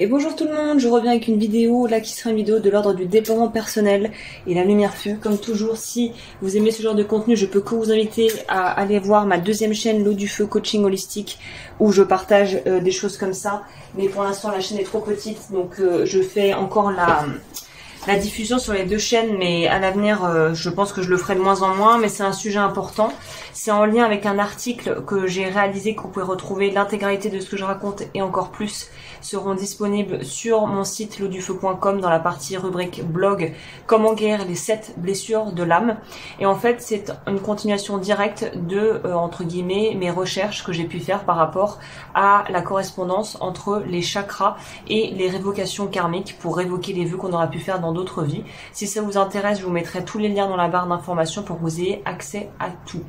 Et bonjour tout le monde, je reviens avec une vidéo là qui sera une vidéo de l'ordre du déploiement personnel et la lumière fut. Comme toujours, si vous aimez ce genre de contenu, je peux que vous inviter à aller voir ma deuxième chaîne, l'eau du feu coaching holistique, où je partage euh, des choses comme ça. Mais pour l'instant, la chaîne est trop petite, donc euh, je fais encore la diffusion sur les deux chaînes, mais à l'avenir, euh, je pense que je le ferai de moins en moins, mais c'est un sujet important. C'est en lien avec un article que j'ai réalisé que vous pouvez retrouver l'intégralité de ce que je raconte et encore plus seront disponibles sur mon site lodufeu.com dans la partie rubrique blog comment guérir les 7 blessures de l'âme. Et en fait, c'est une continuation directe de, euh, entre guillemets, mes recherches que j'ai pu faire par rapport à la correspondance entre les chakras et les révocations karmiques pour révoquer les vœux qu'on aura pu faire dans d'autres vies. Si ça vous intéresse, je vous mettrai tous les liens dans la barre d'informations pour que vous ayez accès à tout.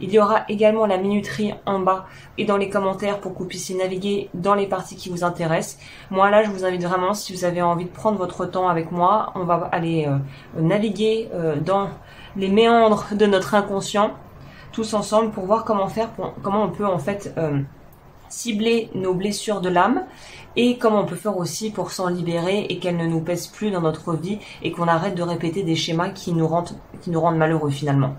Il y aura également la minuterie en bas et dans les commentaires pour que vous puissiez naviguer dans les parties qui vous intéressent. Moi là, je vous invite vraiment, si vous avez envie de prendre votre temps avec moi, on va aller euh, naviguer euh, dans les méandres de notre inconscient tous ensemble pour voir comment faire, comment on peut en fait euh, cibler nos blessures de l'âme et comment on peut faire aussi pour s'en libérer et qu'elles ne nous pèsent plus dans notre vie et qu'on arrête de répéter des schémas qui nous rendent, qui nous rendent malheureux finalement.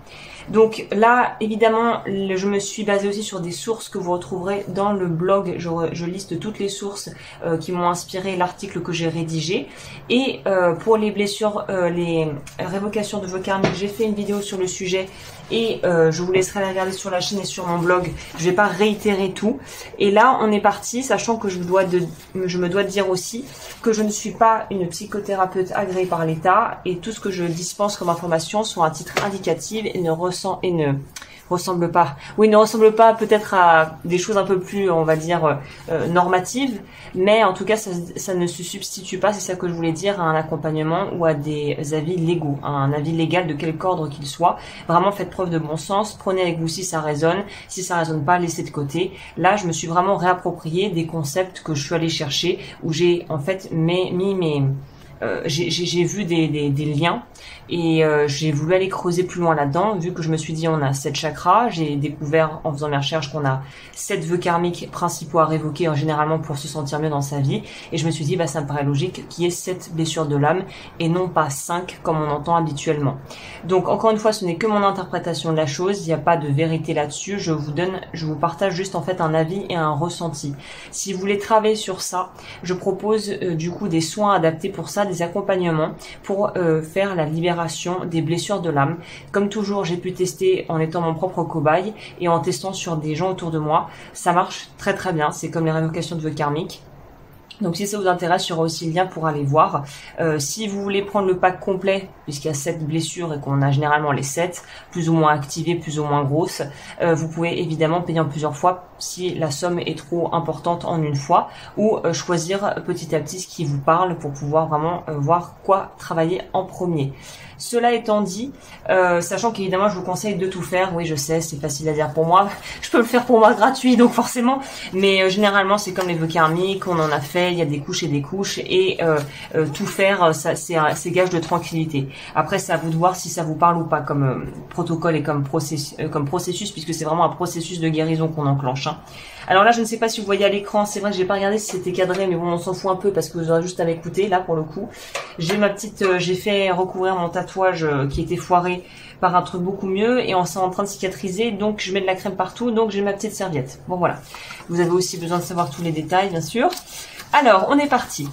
Donc là, évidemment, je me suis basée aussi sur des sources que vous retrouverez dans le blog. Je, liste toutes les sources euh, qui m'ont inspiré l'article que j'ai rédigé. Et euh, pour les blessures, euh, les révocations de vos karmiques, j'ai fait une vidéo sur le sujet et je vous laisserai la regarder sur la chaîne et sur mon blog. Je vais pas réitérer tout. Et là, on est parti, sachant que je, me dois de dire aussi que je ne suis pas une psychothérapeute agréée par l'État et tout ce que je dispense comme information sont à titre indicatif et ne et ne ressemble pas. Oui, ne ressemble pas peut-être à des choses un peu plus, on va dire, euh, normatives, mais en tout cas, ça, ne se substitue pas, c'est ça que je voulais dire, à un accompagnement ou à des avis légaux, à un avis légal de quelque ordre qu'il soit. Vraiment, faites preuve de bon sens, prenez avec vous si ça résonne, si ça résonne pas, laissez de côté. Là, je me suis vraiment réapproprié des concepts que je suis allée chercher, où j'ai en fait mis mes euh, j'ai vu des, des, liens et euh, j'ai voulu aller creuser plus loin là-dedans. Vu que je me suis dit on a sept chakras j'ai découvert en faisant mes recherches qu'on a sept vœux karmiques principaux à révoquer généralement pour se sentir mieux dans sa vie. Et je me suis dit bah ça me paraît logique qu'il y ait sept blessures de l'âme et non pas cinq comme on entend habituellement. Donc encore une fois ce n'est que mon interprétation de la chose. Il n'y a pas de vérité là-dessus. Je vous donne je vous partage juste en fait un avis et un ressenti. Si vous voulez travailler sur ça je propose euh, du coup des soins adaptés pour ça des accompagnements pour euh, faire la libération des blessures de l'âme. Comme toujours, j'ai pu tester en étant mon propre cobaye et en testant sur des gens autour de moi. Ça marche très très bien. C'est comme les révocations de vœux karmiques. Donc si ça vous intéresse, il y aura aussi le lien pour aller voir. Euh, si vous voulez prendre le pack complet, puisqu'il y a 7 blessures et qu'on a généralement les 7, plus ou moins activées, plus ou moins grosses, euh, vous pouvez évidemment payer en plusieurs fois si la somme est trop importante en une fois, ou euh, choisir petit à petit ce qui vous parle pour pouvoir vraiment voir quoi travailler en premier. Cela étant dit, euh, sachant qu'évidemment je vous conseille de tout faire, oui je sais c'est facile à dire pour moi, je peux le faire pour moi gratuit donc forcément, mais euh, généralement c'est comme les vœux karmiques, on en a fait, il y a des couches et des couches et euh, tout faire ça c'est gage de tranquillité. Après c'est à vous de voir si ça vous parle ou pas comme protocole et comme processus, comme processus puisque c'est vraiment un processus de guérison qu'on enclenche. Alors là, je ne sais pas si vous voyez à l'écran, c'est vrai que j'ai pas regardé si c'était cadré, mais bon, on s'en fout un peu parce que vous aurez juste à m'écouter là pour le coup. J'ai ma petite, euh, j'ai fait recouvrir mon tatouage euh, qui était foiré par un truc beaucoup mieux et on s'est en train de cicatriser, donc je mets de la crème partout, donc j'ai ma petite serviette. Bon voilà. Vous avez aussi besoin de savoir tous les détails, bien sûr. Alors, on est parti.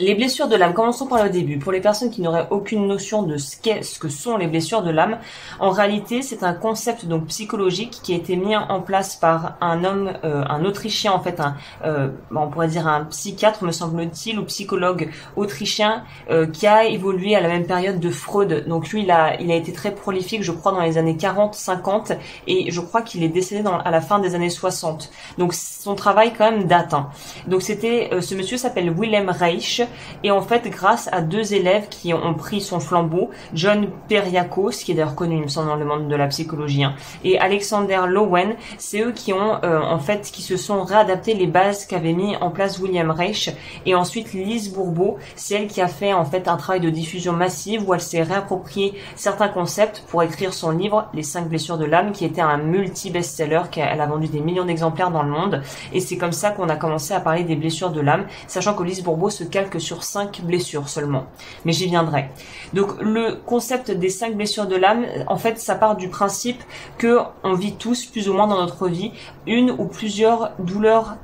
Les blessures de l'âme, commençons par le début. Pour les personnes qui n'auraient aucune notion de ce, que sont les blessures de l'âme, en réalité, c'est un concept donc psychologique qui a été mis en place par un homme, euh, un Autrichien en fait, un, euh, on pourrait dire un psychiatre, me semble-t-il, ou psychologue autrichien, euh, qui a évolué à la même période de Freud. Donc lui, il a, il a été très prolifique, je crois, dans les années 40, 50, et je crois qu'il est décédé dans, à la fin des années 60. Donc son travail quand même date. Hein. Donc c'était, ce monsieur s'appelle Willem Reich Et en fait, grâce à deux élèves qui ont pris son flambeau, John Periakos, qui est d'ailleurs connu, il me semble, dans le monde de la psychologie, hein, et Alexander Lowen, c'est eux qui ont, euh, en fait, qui se sont réadaptés les bases qu'avait mis en place William Reich. Et ensuite, Lise Bourbeau, c'est elle qui a fait, en fait, un travail de diffusion massive où elle s'est réapproprié certains concepts pour écrire son livre, Les cinq blessures de l'âme, qui était un multi-best-seller, qu'elle a vendu des millions d'exemplaires dans le monde. Et c'est comme ça qu'on a commencé à parler des blessures de l'âme, sachant que Lise Bourbeau se calque sur cinq blessures seulement. Mais j'y viendrai. Donc le concept des cinq blessures de l'âme, en fait, ça part du principe que on vit tous, plus ou moins dans notre vie, une ou plusieurs douleurs,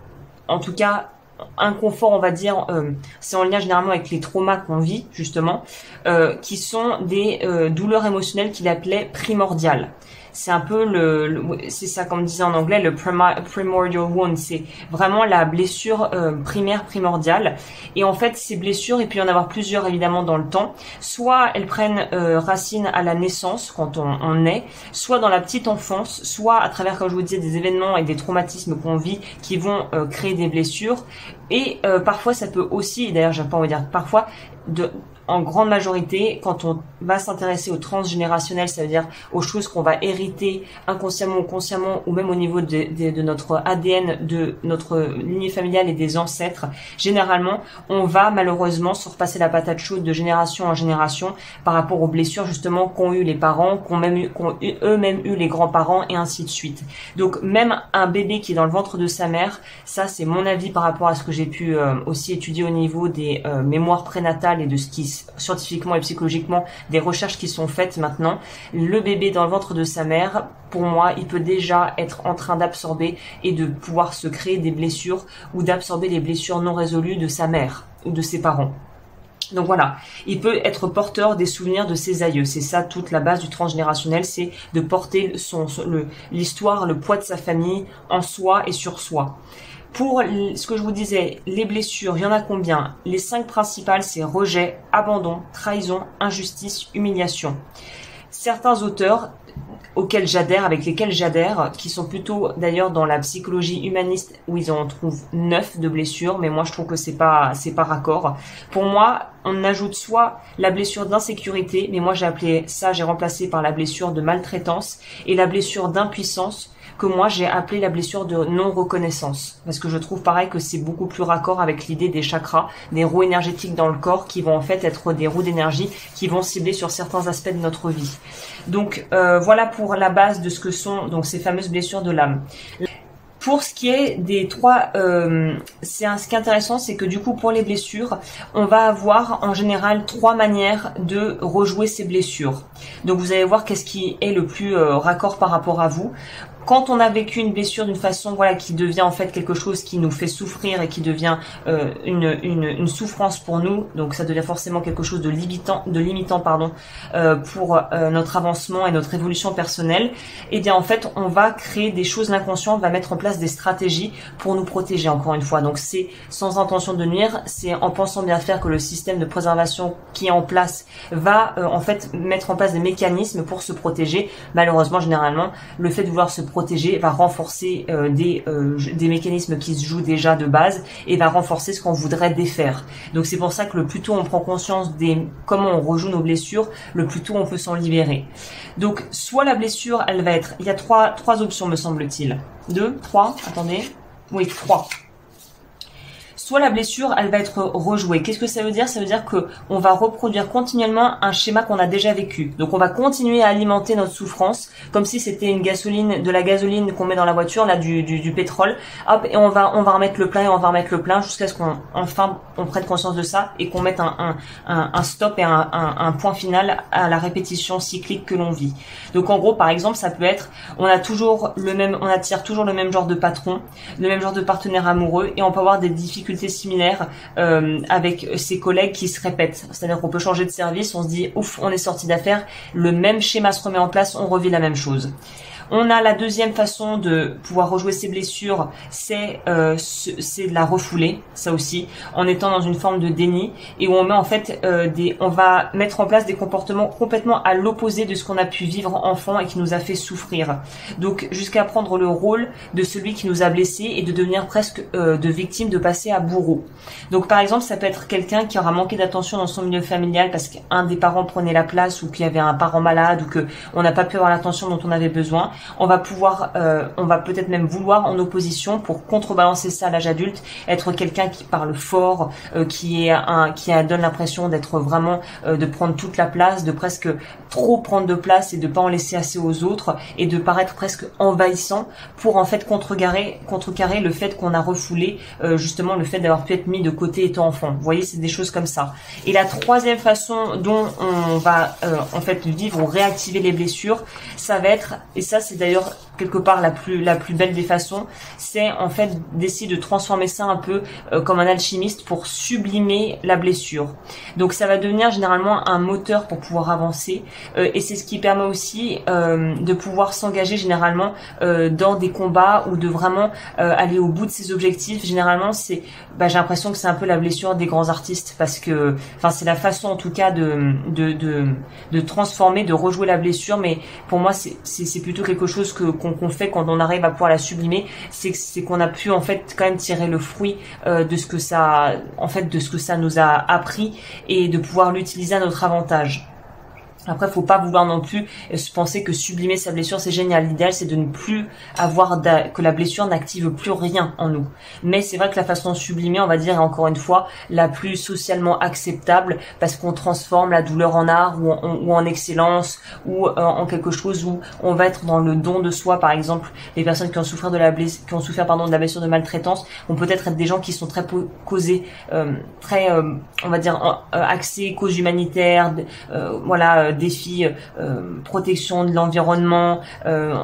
en tout cas inconfort, on va dire, euh, c'est en lien généralement avec les traumas qu'on vit, justement, euh, qui sont des euh, douleurs émotionnelles qu'il appelait primordiales c'est un peu le, c'est ça comme disait en anglais le primordial wound, c'est vraiment la blessure euh, primaire primordiale. Et en fait, ces blessures, il peut y en avoir plusieurs évidemment dans le temps. Soit elles prennent euh, racine à la naissance quand on, on est, soit dans la petite enfance, soit à travers, comme je vous disais, des événements et des traumatismes qu'on vit qui vont euh, créer des blessures. Et parfois, ça peut aussi, d'ailleurs, j'ai pas envie de dire parfois, de, en grande majorité, quand on va s'intéresser au transgénérationnel, ça veut dire aux choses qu'on va hériter inconsciemment ou consciemment, ou même au niveau de, notre ADN, de notre lignée familiale et des ancêtres, généralement, on va malheureusement se repasser la patate chaude de génération en génération par rapport aux blessures justement qu'ont eu les parents, qu'ont même eux-mêmes eu les grands-parents et ainsi de suite. Donc même un bébé qui est dans le ventre de sa mère, ça c'est mon avis par rapport à ce que j'ai pu euh, aussi étudier au niveau des euh, mémoires prénatales et de ce qui scientifiquement et psychologiquement des recherches qui sont faites maintenant. Le bébé dans le ventre de sa mère, pour moi, il peut déjà être en train d'absorber et de pouvoir se créer des blessures ou d'absorber les blessures non résolues de sa mère ou de ses parents. Donc voilà, il peut être porteur des souvenirs de ses aïeux. C'est ça toute la base du transgénérationnel, c'est de porter son, l'histoire, le poids de sa famille en soi et sur soi. Pour ce que je vous disais, les blessures, il y en a combien? Les cinq principales, c'est rejet, abandon, trahison, injustice, humiliation. Certains auteurs auxquels j'adhère, avec lesquels j'adhère, qui sont plutôt d'ailleurs dans la psychologie humaniste où ils en trouvent neuf de blessures, mais moi je trouve que c'est pas c'est pas raccord. Pour moi, on ajoute soit la blessure d'insécurité, mais moi j'ai appelé ça, j'ai remplacé par la blessure de maltraitance et la blessure d'impuissance que moi j'ai appelé la blessure de non-reconnaissance. Parce que je trouve pareil que c'est beaucoup plus raccord avec l'idée des chakras, des roues énergétiques dans le corps qui vont en fait être des roues d'énergie qui vont cibler sur certains aspects de notre vie. Donc euh, voilà pour la base de ce que sont donc ces fameuses blessures de l'âme. Pour ce qui est des trois, euh, c'est ce qui est intéressant, c'est que du coup pour les blessures, on va avoir en général trois manières de rejouer ces blessures. Donc vous allez voir qu'est-ce qui est le plus euh, raccord par rapport à vous quand on a vécu une blessure d'une façon voilà qui devient en fait quelque chose qui nous fait souffrir et qui devient euh, une, une, une, souffrance pour nous, donc ça devient forcément quelque chose de limitant, de limitant pardon, euh, pour euh, notre avancement et notre évolution personnelle, et eh bien en fait on va créer des choses l'inconscient, on va mettre en place des stratégies pour nous protéger encore une fois. Donc c'est sans intention de nuire, c'est en pensant bien faire que le système de préservation qui est en place va en fait mettre en place des mécanismes pour se protéger. Malheureusement généralement le fait de vouloir se protéger va renforcer euh, des, euh, des mécanismes qui se jouent déjà de base et va renforcer ce qu'on voudrait défaire. Donc c'est pour ça que le plus tôt on prend conscience des comment on rejoue nos blessures, le plus tôt on peut s'en libérer. Donc soit la blessure, elle va être, il y a trois trois options me semble-t-il. Deux, trois, attendez, oui trois soit la blessure, elle va être rejouée. Qu'est-ce que ça veut dire? Ça veut dire que on va reproduire continuellement un schéma qu'on a déjà vécu. Donc on va continuer à alimenter notre souffrance comme si c'était une gasoline, de la gasoline qu'on met dans la voiture, là du, pétrole. Hop, et on va on va remettre le plein et on va remettre le plein jusqu'à ce qu'on enfin on prenne conscience de ça et qu'on mette un, un, un, stop et un, un, point final à la répétition cyclique que l'on vit. Donc en gros, par exemple, ça peut être on a toujours le même, on attire toujours le même genre de patron, le même genre de partenaire amoureux et on peut avoir des difficultés similaire euh, avec ses collègues qui se répètent. C'est-à-dire qu'on peut changer de service, on se dit ouf, on est sorti d'affaires, le même schéma se remet en place, on revit la même chose. On a la deuxième façon de pouvoir rejouer ses blessures, c'est euh, c'est de la refouler, ça aussi, en étant dans une forme de déni et où on met en fait euh, des, on va mettre en place des comportements complètement à l'opposé de ce qu'on a pu vivre enfant et qui nous a fait souffrir. Donc jusqu'à prendre le rôle de celui qui nous a blessés et de devenir presque euh, de victime, de passer à bourreau. Donc par exemple, ça peut être quelqu'un qui aura manqué d'attention dans son milieu familial parce qu'un des parents prenait la place ou qu'il y avait un parent malade ou que on n'a pas pu avoir l'attention dont on avait besoin. On va pouvoir, euh, on va peut-être même vouloir en opposition pour contrebalancer ça à l'âge adulte, être quelqu'un qui parle fort, euh, qui est un, qui donne l'impression d'être vraiment de prendre toute la place, de presque trop prendre de place et de pas en laisser assez aux autres et de paraître presque envahissant pour en fait contrecarrer, contrecarrer le fait qu'on a refoulé justement le fait d'avoir pu être mis de côté étant enfant. Vous voyez, c'est des choses comme ça. Et la troisième façon dont on va euh, en fait vivre ou réactiver les blessures, ça va être, et ça c'est d'ailleurs quelque part la plus la plus belle des façons, c'est en fait d'essayer de transformer ça un peu euh, comme un alchimiste pour sublimer la blessure. Donc ça va devenir généralement un moteur pour pouvoir avancer euh, et c'est ce qui permet aussi de pouvoir s'engager généralement dans des combats ou de vraiment aller au bout de ses objectifs. Généralement c'est, bah, j'ai l'impression que c'est un peu la blessure des grands artistes parce que, enfin c'est la façon en tout cas de de, de, de transformer, de rejouer la blessure. Mais pour moi c'est c'est plutôt quelque chose que qu'on fait quand on arrive à pouvoir la sublimer. C'est c'est qu'on a pu en fait quand même tirer le fruit euh, de ce que ça en fait de ce que ça nous a appris et de pouvoir l'utiliser à notre avantage. Après, faut pas vouloir non plus euh, se penser que sublimer sa blessure c'est génial. L'idéal c'est de ne plus avoir que la blessure n'active plus rien en nous. Mais c'est vrai que la façon de sublimer, on va dire, est encore une fois la plus socialement acceptable parce qu'on transforme la douleur en art ou en, ou en excellence ou euh, en quelque chose où on va être dans le don de soi. Par exemple, les personnes qui ont souffert de la blessure, qui ont souffert pardon de la blessure de maltraitance, vont peut-être être des gens qui sont très causés, euh, très, on va dire, axés cause humanitaire, voilà défis euh, protection de l'environnement, euh,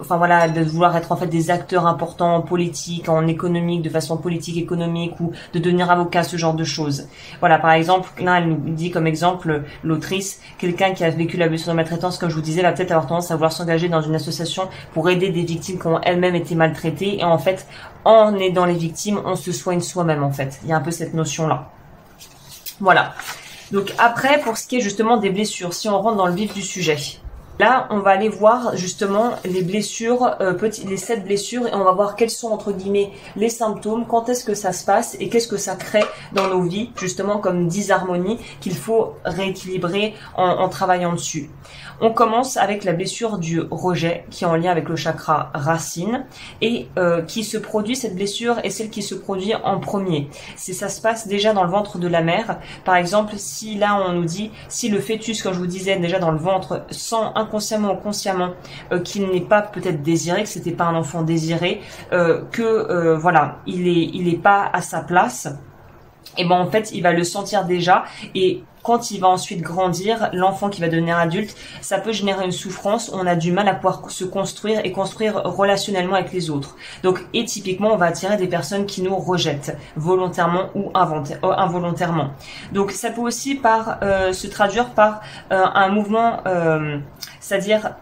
enfin voilà, de vouloir être en fait des acteurs importants en politique, en économique, de façon politique, économique, ou de devenir avocat, ce genre de choses. Voilà, par exemple, là, elle nous dit comme exemple l'autrice, quelqu'un qui a vécu la blessure de maltraitance, comme je vous disais, va peut-être avoir tendance à vouloir s'engager dans une association pour aider des victimes qui ont elles-mêmes été maltraitées, et en fait, en aidant les victimes, on se soigne soi-même en fait. Il y a un peu cette notion-là. Voilà. Donc après, pour ce qui est justement des blessures, si on rentre dans le vif du sujet, Là, on va aller voir justement les blessures, euh, les sept blessures, et on va voir quels sont entre guillemets les symptômes, quand est-ce que ça se passe et qu'est-ce que ça crée dans nos vies, justement comme disharmonie qu'il faut rééquilibrer en travaillant dessus. On commence avec la blessure du rejet qui est en lien avec le chakra racine et euh, qui se produit, cette blessure est celle qui se produit en premier. C'est ça se passe déjà dans le ventre de la mère. Par exemple, si là on nous dit si le fœtus, comme je vous disais déjà dans le ventre, inconsciemment consciemment euh, qu'il n'est pas peut-être désiré, que c'était pas un enfant désiré, euh, que voilà, il est il est pas à sa place et ben en fait il va le sentir déjà et quand il va ensuite grandir, l'enfant qui va devenir adulte, ça peut générer une souffrance. On a du mal à pouvoir se construire et construire relationnellement avec les autres. Donc, et typiquement, on va attirer des personnes qui nous rejettent volontairement ou euh, involontairement. Donc, ça peut aussi par euh, se traduire par euh, un mouvement, c'est-à-dire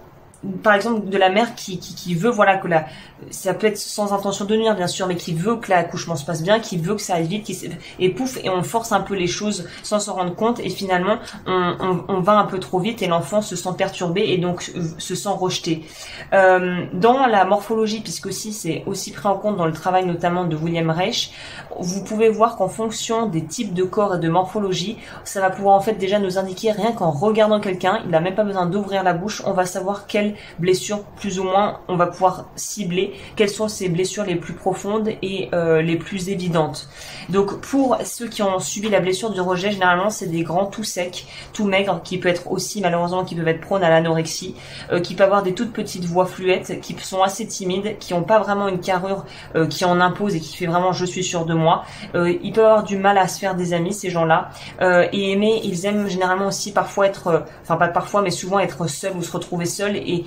par exemple de la mère qui, qui, qui, veut voilà que la ça peut être sans intention de nuire bien sûr mais qui veut que l'accouchement se passe bien qui veut que ça aille vite qui, et pouf et on force un peu les choses sans s'en rendre compte et finalement on, on, on, va un peu trop vite et l'enfant se sent perturbé et donc se sent rejeté. Euh, dans la morphologie puisque aussi c'est aussi pris en compte dans le travail notamment de William Reich vous pouvez voir qu'en fonction des types de corps et de morphologie ça va pouvoir en fait déjà nous indiquer rien qu'en regardant quelqu'un il n'a même pas besoin d'ouvrir la bouche on va savoir quel blessures plus ou moins on va pouvoir cibler quelles sont ces blessures les plus profondes et euh, les plus évidentes. Donc pour ceux qui ont subi la blessure du rejet, généralement c'est des grands tout secs, tout maigres, qui peut être aussi malheureusement qui peuvent être prônes à l'anorexie, euh, qui peuvent avoir des toutes petites voix fluettes, qui sont assez timides, qui n'ont pas vraiment une carrure euh, qui en impose et qui fait vraiment je suis sûr de moi. ils peuvent avoir du mal à se faire des amis ces gens-là et aimer, ils aiment généralement aussi parfois être, enfin pas parfois mais souvent être seuls ou se retrouver seuls et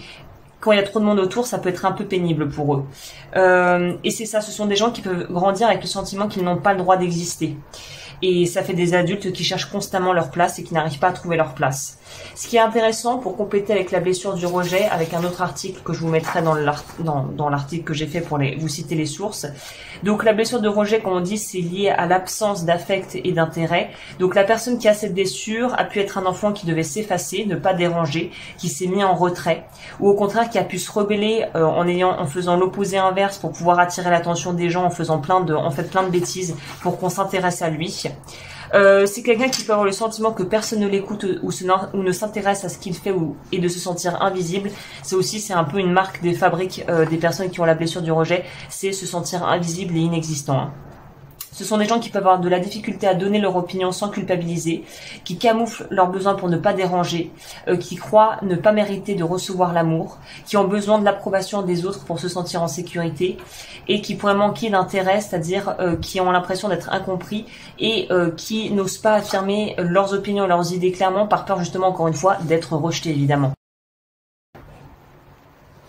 quand il y a trop de monde autour, ça peut être un peu pénible pour eux. Euh, et c'est ça, ce sont des gens qui peuvent grandir avec le sentiment qu'ils n'ont pas le droit d'exister. Et ça fait des adultes qui cherchent constamment leur place et qui n'arrivent pas à trouver leur place. Ce qui est intéressant pour compléter avec la blessure du rejet, avec un autre article que je vous mettrai dans l'article que j'ai fait pour les, vous citer les sources. Donc la blessure de rejet, comme on dit, c'est lié à l'absence d'affect et d'intérêt. Donc la personne qui a cette blessure a pu être un enfant qui devait s'effacer, ne pas déranger, qui s'est mis en retrait, ou au contraire qui a pu se rebeller euh, en ayant, en faisant l'opposé inverse pour pouvoir attirer l'attention des gens, en faisant plein de, en fait plein de bêtises pour qu'on s'intéresse à lui. Euh, c'est quelqu'un qui peut avoir le sentiment que personne ne l'écoute ou, ne s'intéresse à ce qu'il fait et de se sentir invisible. C'est aussi c'est un peu une marque des fabriques euh, des personnes qui ont la blessure du rejet, c'est se sentir invisible et inexistant. Hein. Ce sont des gens qui peuvent avoir de la difficulté à donner leur opinion sans culpabiliser, qui camouflent leurs besoins pour ne pas déranger, euh, qui croient ne pas mériter de recevoir l'amour, qui ont besoin de l'approbation des autres pour se sentir en sécurité, et qui pourraient manquer d'intérêt, c'est-à-dire euh, qui ont l'impression d'être incompris et euh, qui n'osent pas affirmer leurs opinions leurs idées clairement par peur justement encore une fois d'être rejetés évidemment.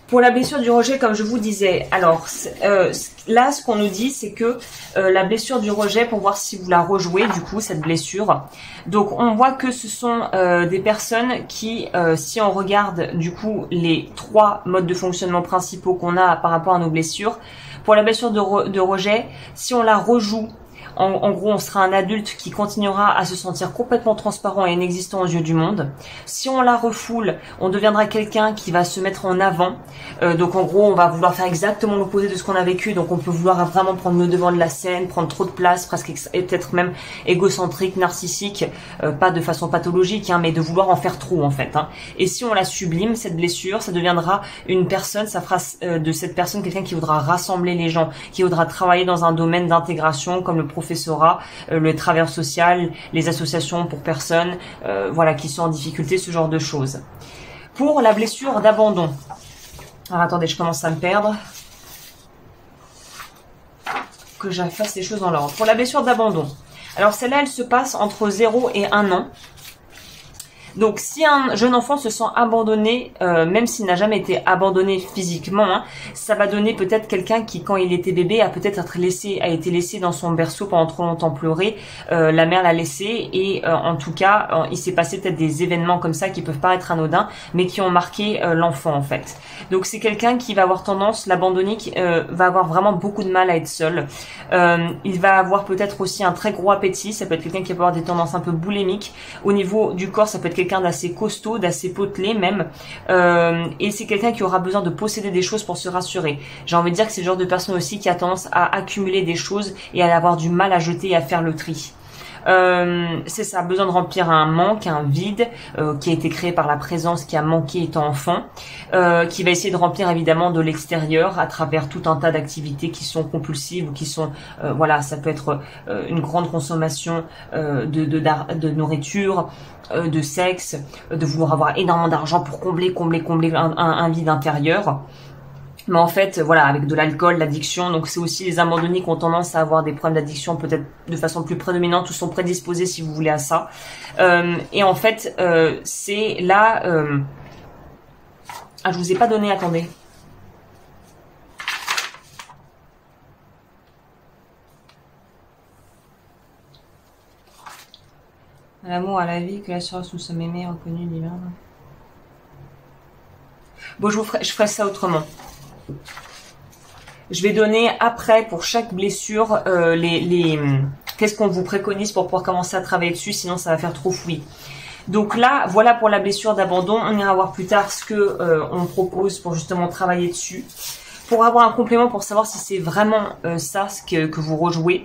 Pour la blessure du rejet, comme je vous disais, alors euh, là, ce qu'on nous dit, c'est que euh, la blessure du rejet, pour voir si vous la rejouez, du coup, cette blessure. Donc, on voit que ce sont euh, des personnes qui, si on regarde, du coup, les trois modes de fonctionnement principaux qu'on a par rapport à nos blessures, pour la blessure de, de rejet, si on la rejoue en, gros, on sera un adulte qui continuera à se sentir complètement transparent et inexistant aux yeux du monde. Si on la refoule, on deviendra quelqu'un qui va se mettre en avant. Euh, donc en gros, on va vouloir faire exactement l'opposé de ce qu'on a vécu. Donc on peut vouloir vraiment prendre le devant de la scène, prendre trop de place, presque peut-être même égocentrique, narcissique, euh, pas de façon pathologique, hein, mais de vouloir en faire trop en fait. Hein. Et si on la sublime, cette blessure, ça deviendra une personne, ça fera euh, de cette personne quelqu'un qui voudra rassembler les gens, qui voudra travailler dans un domaine d'intégration comme le professorat, euh, le travailleur social, les associations pour personnes, euh, voilà, qui sont en difficulté, ce genre de choses. Pour la blessure d'abandon. Alors attendez, je commence à me perdre. Que j'affasse les choses dans l'ordre. Pour la blessure d'abandon. Alors celle-là, elle se passe entre 0 et 1 an. Donc si un jeune enfant se sent abandonné, euh, même s'il n'a jamais été abandonné physiquement, hein, ça va donner peut-être quelqu'un qui, quand il était bébé, a peut-être être laissé, a été laissé dans son berceau pendant trop longtemps pleurer. Euh, la mère l'a laissé et euh, en tout cas, il s'est passé peut-être des événements comme ça qui peuvent paraître anodins, mais qui ont marqué l'enfant en fait. Donc c'est quelqu'un qui va avoir tendance, l'abandonné, va avoir vraiment beaucoup de mal à être seul. il va avoir peut-être aussi un très gros appétit. Ça peut être quelqu'un qui va avoir des tendances un peu boulimiques. Au niveau du corps, ça peut être quelqu'un d'assez costaud, d'assez potelé même. Euh, et c'est quelqu'un qui aura besoin de posséder des choses pour se rassurer. J'ai envie de dire que c'est le genre de personne aussi qui a tendance à accumuler des choses et à avoir du mal à jeter et à faire le tri. Euh, c'est ça, besoin de remplir un manque, un vide euh, qui a été créé par la présence qui a manqué étant enfant, euh, qui va essayer de remplir évidemment de l'extérieur à travers tout un tas d'activités qui sont compulsives ou qui sont, voilà, ça peut être une grande consommation de, de, de nourriture, de sexe, de vouloir avoir énormément d'argent pour combler, combler, combler un vide intérieur. Mais en fait, voilà, avec de l'alcool, l'addiction, donc c'est aussi les abandonnés qui ont tendance à avoir des problèmes d'addiction peut-être de façon plus prédominante ou sont prédisposés, si vous voulez, à ça. Euh, et en fait, euh, c'est là... Euh... Ah, je vous ai pas donné, attendez. L'amour à la vie, que la l'assurance nous sommes aimés, reconnus, divins. Bon, je, vous ferai, je ferai ça autrement. Je vais donner après pour chaque blessure euh, les, qu'est-ce qu'on vous préconise pour pouvoir commencer à travailler dessus, sinon ça va faire trop fouillis. Donc là, voilà pour la blessure d'abandon. On ira voir plus tard ce que euh, propose pour justement travailler dessus pour avoir un complément pour savoir si c'est vraiment euh, ça ce que, que vous rejouez.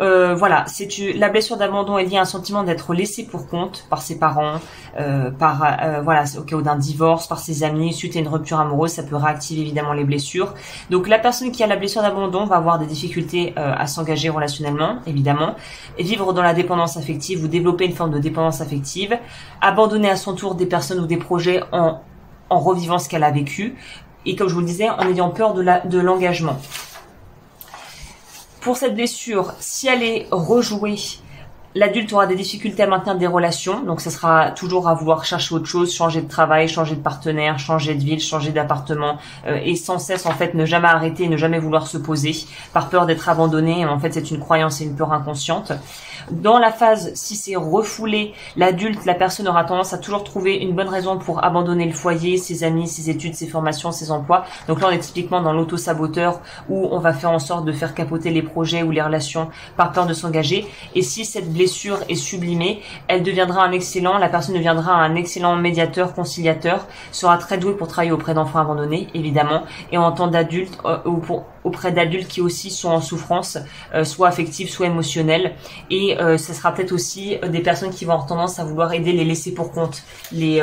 Euh, voilà, c'est la blessure d'abandon est liée à un sentiment d'être laissé pour compte par ses parents, euh, par euh, voilà au cas d'un divorce, par ses amis suite à une rupture amoureuse, ça peut réactiver évidemment les blessures. Donc la personne qui a la blessure d'abandon va avoir des difficultés euh, à s'engager relationnellement, évidemment, et vivre dans la dépendance affective ou développer une forme de dépendance affective, abandonner à son tour des personnes ou des projets en en revivant ce qu'elle a vécu, et comme je vous le disais, en ayant peur de l'engagement. Pour cette blessure, si elle est rejouée L'adulte aura des difficultés à maintenir des relations, donc ça sera toujours à vouloir chercher autre chose, changer de travail, changer de partenaire, changer de ville, changer d'appartement, euh, et sans cesse en fait ne jamais arrêter, ne jamais vouloir se poser, par peur d'être abandonné. En fait, c'est une croyance et une peur inconsciente. Dans la phase, si c'est refoulé, l'adulte, la personne aura tendance à toujours trouver une bonne raison pour abandonner le foyer, ses amis, ses études, ses formations, ses emplois. Donc là, on est typiquement dans l'auto-saboteur où on va faire en sorte de faire capoter les projets ou les relations par peur de s'engager. Et si cette blessure est sublimée, elle deviendra un excellent, la personne deviendra un excellent médiateur, conciliateur, sera très doué pour travailler auprès d'enfants abandonnés, évidemment, et en tant d'adulte euh, ou pour auprès d'adultes qui aussi sont en souffrance, euh, soit affective, soit émotionnelle. Et euh, ce sera peut-être aussi des personnes qui vont avoir tendance à vouloir aider les laisser pour compte, les,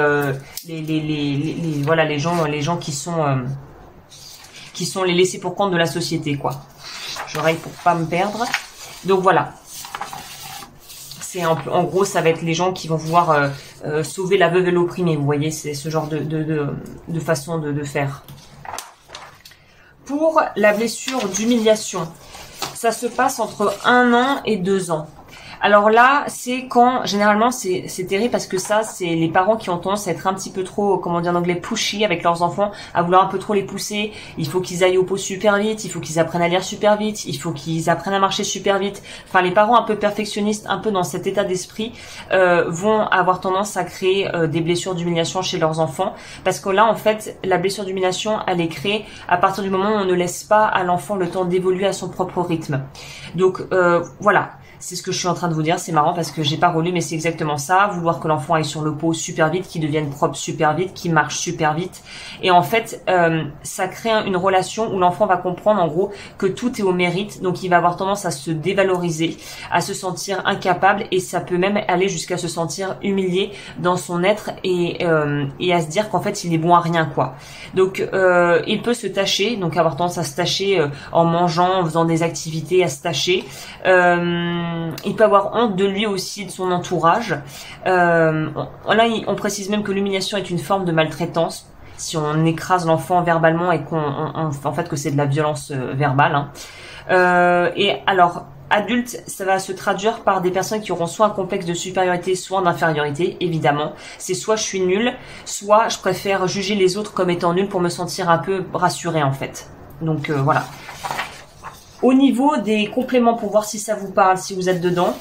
les, les, les, voilà les gens, les gens qui sont qui sont les laissés pour compte de la société, quoi. J'aurais pour pas me perdre. Donc voilà, c'est en, gros, ça va être les gens qui vont vouloir euh, euh, sauver la veuve et l'opprimé. Vous voyez, c'est ce genre de, façon de faire. Pour la blessure d'humiliation, ça se passe entre un an et deux ans. Alors là, c'est quand, généralement, c'est terrible parce que ça, c'est les parents qui ont tendance à être un petit peu trop, comment dire en anglais, pushy avec leurs enfants, à vouloir un peu trop les pousser. Il faut qu'ils aillent au pot super vite, il faut qu'ils apprennent à lire super vite, il faut qu'ils apprennent à marcher super vite. Enfin, les parents un peu perfectionnistes, un peu dans cet état d'esprit, euh, vont avoir tendance à créer euh, des blessures d'humiliation chez leurs enfants. Parce que là, en fait, la blessure d'humiliation, elle est créée à partir du moment où on ne laisse pas à l'enfant le temps d'évoluer à son propre rythme. Donc, euh, voilà c'est ce que je suis en train de vous dire. C'est marrant parce que j'ai pas relu, mais c'est exactement ça. Vouloir que l'enfant aille sur le pot super vite, qu'il devienne propre super vite, qu'il marche super vite. Et en fait, euh, ça crée une relation où l'enfant va comprendre en gros que tout est au mérite. Donc il va avoir tendance à se dévaloriser, à se sentir incapable et ça peut même aller jusqu'à se sentir humilié dans son être et, euh, et à se dire qu'en fait il est bon à rien quoi. Donc euh, il peut se tâcher, donc avoir tendance à se tâcher en mangeant, en faisant des activités, à se tâcher. Euh, il peut avoir honte de lui aussi, de son entourage. Euh, là, on précise même que l'humiliation est une forme de maltraitance. Si on écrase l'enfant verbalement et qu'on, fait, que c'est de la violence euh, verbale. Hein. Euh, et alors, adulte, ça va se traduire par des personnes qui auront soit un complexe de supériorité, soit d'infériorité, évidemment. C'est soit je suis nul, soit je préfère juger les autres comme étant nuls pour me sentir un peu rassuré en fait. Donc voilà. Au niveau des compléments pour voir si ça vous parle, si vous êtes dedans.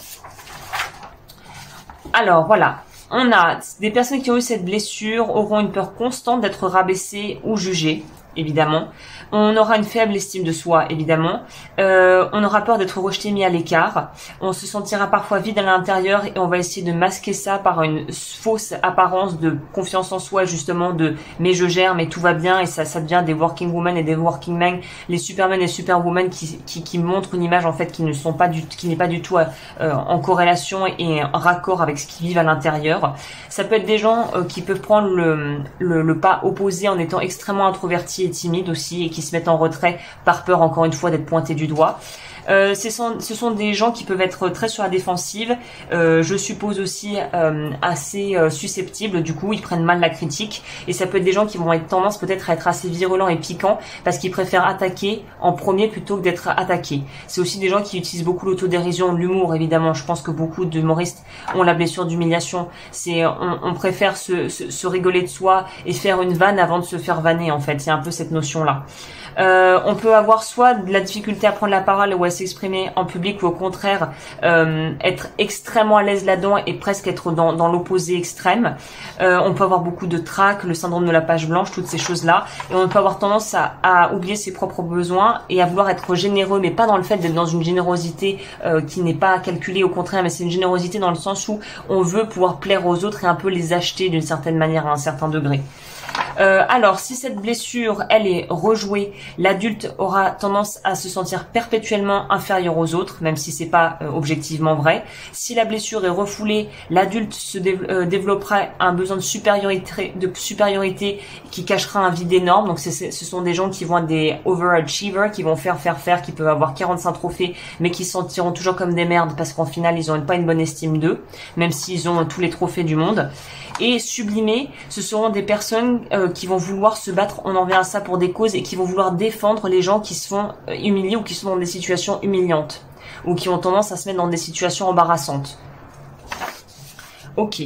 Alors voilà, on a des personnes qui ont eu cette blessure auront une peur constante d'être rabaissées ou jugées, évidemment. On aura une faible estime de soi, évidemment. Euh, on aura peur d'être rejeté, mis à l'écart. On se sentira parfois vide à l'intérieur et on va essayer de masquer ça par une fausse apparence de confiance en soi, justement de mais je gère, mais tout va bien et ça, ça devient des working women et des working men, les supermen et superwomen qui, qui, qui montrent une image en fait qui ne sont pas du, qui n'est pas du tout euh, en corrélation et en raccord avec ce qu'ils vivent à l'intérieur. Ça peut être des gens euh, qui peuvent prendre le, le, le, pas opposé en étant extrêmement introvertis et timides aussi et qui se mettent en retrait par peur encore une fois d'être pointés du doigt. Euh, ce, sont, ce sont des gens qui peuvent être très sur la défensive, euh, je suppose aussi euh, assez euh, susceptibles, du coup ils prennent mal la critique, et ça peut être des gens qui vont être tendance peut-être à être assez virulents et piquants, parce qu'ils préfèrent attaquer en premier plutôt que d'être attaqués. C'est aussi des gens qui utilisent beaucoup l'autodérision, l'humour évidemment, je pense que beaucoup d'humoristes ont la blessure d'humiliation, c'est on, on, préfère se, se, se rigoler de soi et faire une vanne avant de se faire vanner en fait, c'est un peu cette notion-là. Euh, on peut avoir soit de la difficulté à prendre la parole ou à s'exprimer en public ou au contraire euh, être extrêmement à l'aise là-dedans et presque être dans, dans l'opposé extrême. Euh, on peut avoir beaucoup de trac, le syndrome de la page blanche, toutes ces choses-là. Et on peut avoir tendance à, à, oublier ses propres besoins et à vouloir être généreux, mais pas dans le fait d'être dans une générosité euh, qui n'est pas calculée, au contraire, mais c'est une générosité dans le sens où on veut pouvoir plaire aux autres et un peu les acheter d'une certaine manière à un certain degré. Euh, alors, si cette blessure, elle est rejouée, l'adulte aura tendance à se sentir perpétuellement inférieur aux autres, même si c'est pas euh, objectivement vrai. Si la blessure est refoulée, l'adulte se euh, développera un besoin de supériorité, de supériorité qui cachera un vide énorme. Donc, ce sont des gens qui vont être des overachievers, qui vont faire, faire, faire, qui peuvent avoir 45 trophées, mais qui se sentiront toujours comme des merdes parce qu'en final, ils n'ont pas une bonne estime d'eux, même s'ils ont tous les trophées du monde. Et sublimés, ce seront des personnes euh, qui vont vouloir se battre, on en à ça pour des causes, et qui vont vouloir défendre les gens qui se font euh, humilier ou qui sont dans des situations humiliantes, ou qui ont tendance à se mettre dans des situations embarrassantes. Ok.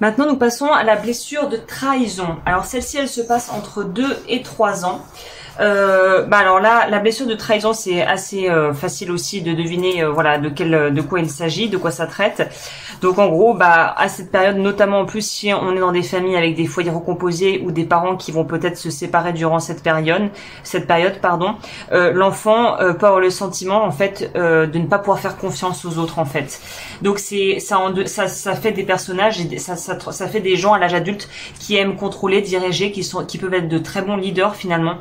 Maintenant, nous passons à la blessure de trahison. Alors celle-ci, elle se passe entre 2 et 3 ans. Euh, bah alors là, la blessure de trahison, c'est assez euh, facile aussi de deviner, euh, voilà, de quel, de quoi il s'agit, de quoi ça traite. Donc en gros, bah à cette période, notamment en plus si on est dans des familles avec des foyers recomposés ou des parents qui vont peut-être se séparer durant cette période, cette période, pardon, l'enfant peut avoir le sentiment en fait de ne pas pouvoir faire confiance aux autres en fait. Donc c'est ça, ça, ça fait des personnages ça, ça, ça fait des gens à l'âge adulte qui aiment contrôler, diriger, qui sont, qui peuvent être de très bons leaders finalement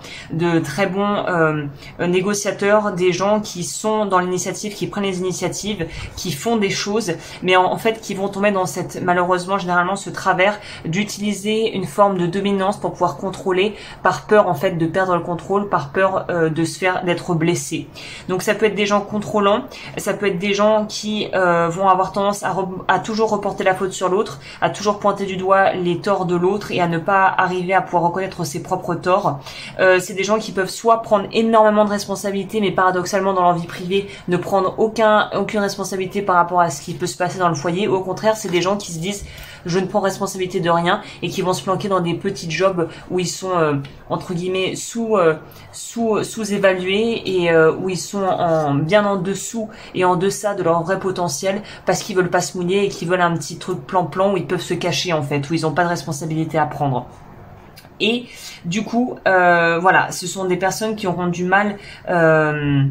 très bons euh, négociateurs, des gens qui sont dans l'initiative, qui prennent les initiatives, qui font des choses, mais en, fait qui vont tomber dans cette malheureusement généralement ce travers d'utiliser une forme de dominance pour pouvoir contrôler par peur en fait de perdre le contrôle, par peur euh, de se faire d'être blessé. Donc ça peut être des gens contrôlants, ça peut être des gens qui euh, vont avoir tendance à, à toujours reporter la faute sur l'autre, à toujours pointer du doigt les torts de l'autre et à ne pas arriver à pouvoir reconnaître ses propres torts. Euh, c'est des gens qui peuvent soit prendre énormément de responsabilités, mais paradoxalement dans leur vie privée, ne prendre aucun, aucune responsabilité par rapport à ce qui peut se passer dans le foyer. Ou au contraire, c'est des gens qui se disent je ne prends responsabilité de rien et qui vont se planquer dans des petits jobs où ils sont euh, entre guillemets sous euh, sous sous évalués et euh, où ils sont en bien en dessous et en deçà de leur vrai potentiel parce qu'ils veulent pas se mouiller et qu'ils veulent un petit truc plan plan où ils peuvent se cacher en fait où ils n'ont pas de responsabilité à prendre. Et du coup, euh, voilà, ce sont des personnes qui auront du mal euh,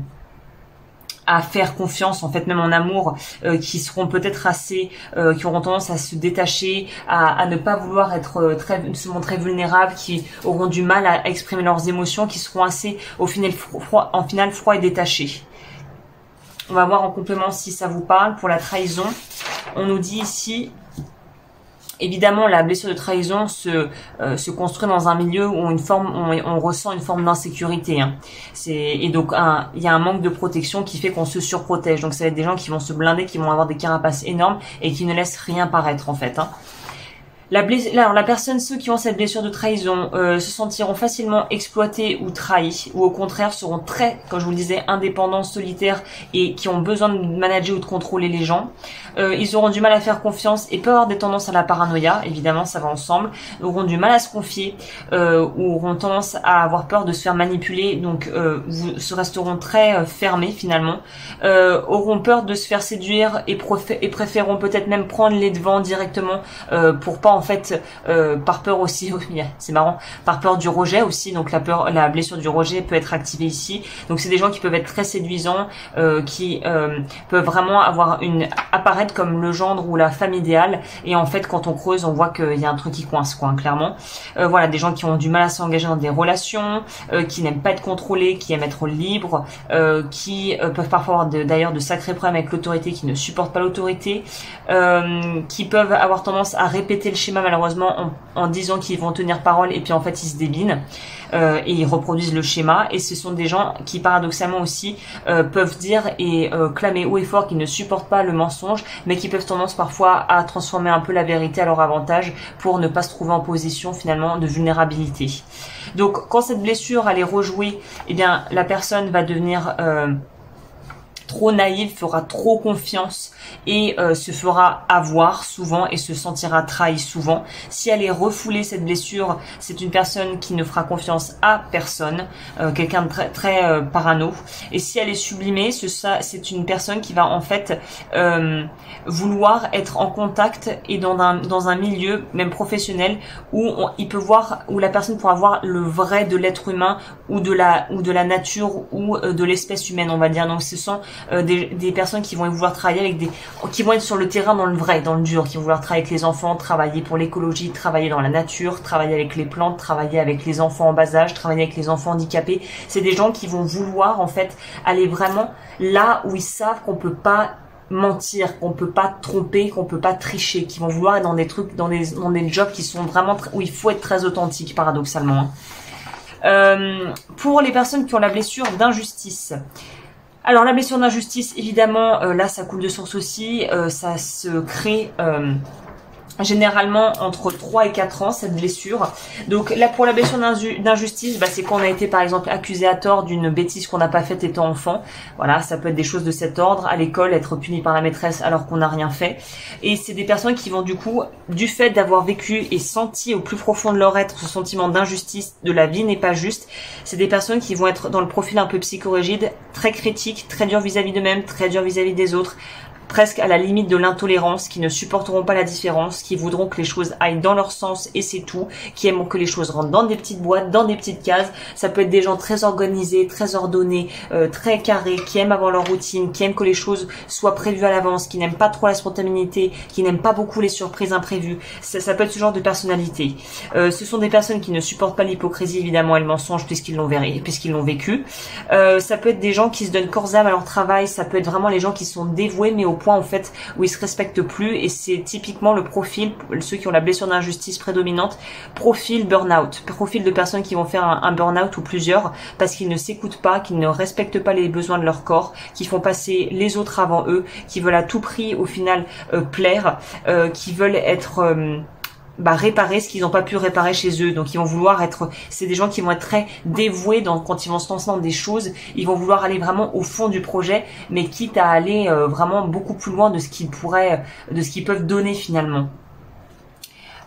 à faire confiance, en fait, même en amour, euh, qui seront peut-être assez, qui auront tendance à se détacher, à, ne pas vouloir être très, se montrer vulnérables, qui auront du mal à, exprimer leurs émotions, qui seront assez, au final, en final, froid et détachés. On va voir en complément si ça vous parle pour la trahison. On nous dit ici évidemment, la blessure de trahison se, euh, se construit dans un milieu où une forme, on, ressent une forme d'insécurité. Hein. et donc il y a un manque de protection qui fait qu'on se surprotège. Donc ça va être des gens qui vont se blinder, qui vont avoir des carapaces énormes et qui ne laissent rien paraître en fait. Hein. La, alors, la personne, ceux qui ont cette blessure de trahison, euh, se sentiront facilement exploités ou trahis, ou au contraire seront très, comme je vous le disais, indépendants, solitaires et qui ont besoin de manager ou de contrôler les gens. Euh, ils auront du mal à faire confiance et peuvent avoir des tendances à la paranoïa, évidemment ça va ensemble, auront du mal à se confier, euh, ou auront tendance à avoir peur de se faire manipuler, donc euh, vous se resteront très euh, fermés finalement, euh, auront peur de se faire séduire et, et préféreront peut-être même prendre les devants directement pour pas en en fait euh, par peur aussi, c'est marrant, par peur du rejet aussi. Donc la peur, la blessure du rejet peut être activée ici. Donc c'est des gens qui peuvent être très séduisants, euh, qui euh, peuvent vraiment avoir une apparaître comme le gendre ou la femme idéale. Et en fait, quand on creuse, on voit qu'il y a un truc qui coince, quoi, hein, clairement. voilà, des gens qui ont du mal à s'engager dans des relations, qui n'aiment pas être contrôlés, qui aiment être libres, qui peuvent parfois avoir d'ailleurs de, sacrés problèmes avec l'autorité, qui ne supportent pas l'autorité, qui peuvent avoir tendance à répéter le schéma malheureusement en, disant qu'ils vont tenir parole et puis en fait ils se débinent euh, et ils reproduisent le schéma et ce sont des gens qui paradoxalement aussi euh, peuvent dire et euh, clamer haut et fort qu'ils ne supportent pas le mensonge mais qui peuvent tendance parfois à transformer un peu la vérité à leur avantage pour ne pas se trouver en position finalement de vulnérabilité. Donc quand cette blessure elle est rejouée, eh bien la personne va devenir trop naïve, fera trop confiance et euh, se fera avoir souvent et se sentira trahi souvent. Si elle est refoulée cette blessure, c'est une personne qui ne fera confiance à personne, euh, quelqu'un de très, euh, parano. Et si elle est sublimée, c'est une personne qui va en fait vouloir être en contact et dans un, dans un milieu même professionnel où il peut voir où la personne pourra voir le vrai de l'être humain ou de la ou de la nature ou de l'espèce humaine on va dire donc ce sont des, des personnes qui vont vouloir travailler avec des qui vont être sur le terrain dans le vrai, dans le dur, qui vont vouloir travailler avec les enfants, travailler pour l'écologie, travailler dans la nature, travailler avec les plantes, travailler avec les enfants en bas âge, travailler avec les enfants handicapés. C'est des gens qui vont vouloir en fait aller vraiment là où ils savent qu'on peut pas mentir, qu'on peut pas tromper, qu'on peut pas tricher, qui vont vouloir être dans des trucs, dans des, dans des jobs qui sont vraiment où il faut être très authentique, paradoxalement. Euh, pour les personnes qui ont la blessure d'injustice, alors la blessure d'injustice, évidemment, euh, là ça coule de source aussi, euh, ça se crée euh, généralement entre 3 et 4 ans cette blessure. Donc là pour la blessure d'injustice, bah, c'est qu'on a été par exemple accusé à tort d'une bêtise qu'on n'a pas faite étant enfant. Voilà, ça peut être des choses de cet ordre, à l'école être puni par la maîtresse alors qu'on n'a rien fait. Et c'est des personnes qui vont du coup, du fait d'avoir vécu et senti au plus profond de leur être ce sentiment d'injustice, de la vie n'est pas juste, c'est des personnes qui vont être dans le profil un peu psychorigide, très critique, très dur vis-à-vis d'eux-mêmes, très dur vis à -vis des autres, presque à la limite de l'intolérance, qui ne supporteront pas la différence, qui voudront que les choses aillent dans leur sens et c'est tout, qui aiment que les choses rentrent dans des petites boîtes, dans des petites cases. Ça peut être des gens très organisés, très ordonnés, euh, très carrés, qui aiment avoir leur routine, qui aiment que les choses soient prévues à l'avance, qui n'aiment pas trop la spontanéité, qui n'aiment pas beaucoup les surprises imprévues. Ça, peut être ce genre de personnalité. Euh, ce sont des personnes qui ne supportent pas l'hypocrisie évidemment et le mensonge puisqu'ils l'ont puisqu'ils l'ont vécu. Euh, ça peut être des gens qui se donnent corps à leur travail. Ça peut être vraiment les gens qui sont dévoués mais au point en fait où ils se respectent plus et c'est typiquement le profil ceux qui ont la blessure d'injustice prédominante profil burn-out. Profil de personnes qui vont faire un, burn-out ou plusieurs parce qu'ils ne s'écoutent pas qu'ils ne respectent pas les besoins de leur corps qui font passer les autres avant eux qui veulent à tout prix au final euh, plaire euh, qui veulent être euh, bah, réparer ce qu'ils n'ont pas pu réparer chez eux. Donc ils vont vouloir être, c'est des gens qui vont être très dévoués dans, quand ils vont se lancer dans des choses, ils vont vouloir aller vraiment au fond du projet, mais quitte à aller euh, vraiment beaucoup plus loin de ce qu'ils pourraient, de ce qu'ils peuvent donner finalement.